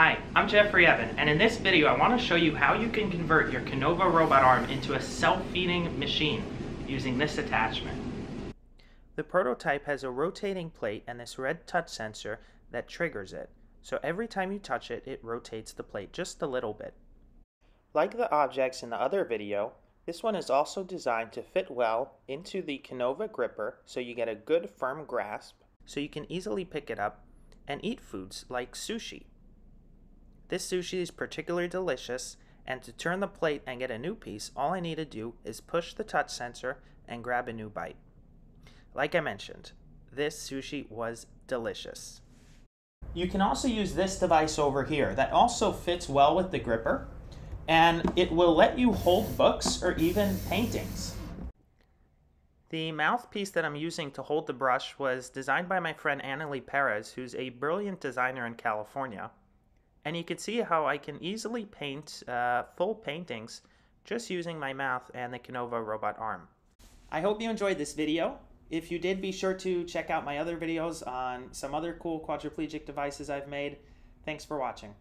Hi, I'm Jeffrey Evan, and in this video I want to show you how you can convert your Kinova robot arm into a self-feeding machine using this attachment. The prototype has a rotating plate and this red touch sensor that triggers it, so every time you touch it, it rotates the plate just a little bit. Like the objects in the other video, this one is also designed to fit well into the Kinova gripper so you get a good firm grasp so you can easily pick it up and eat foods like sushi. This sushi is particularly delicious, and to turn the plate and get a new piece, all I need to do is push the touch sensor and grab a new bite. Like I mentioned, this sushi was delicious. You can also use this device over here that also fits well with the gripper, and it will let you hold books or even paintings. The mouthpiece that I'm using to hold the brush was designed by my friend Annalie Perez, who's a brilliant designer in California. And you can see how I can easily paint uh, full paintings just using my mouth and the Kinova robot arm. I hope you enjoyed this video. If you did, be sure to check out my other videos on some other cool quadriplegic devices I've made. Thanks for watching.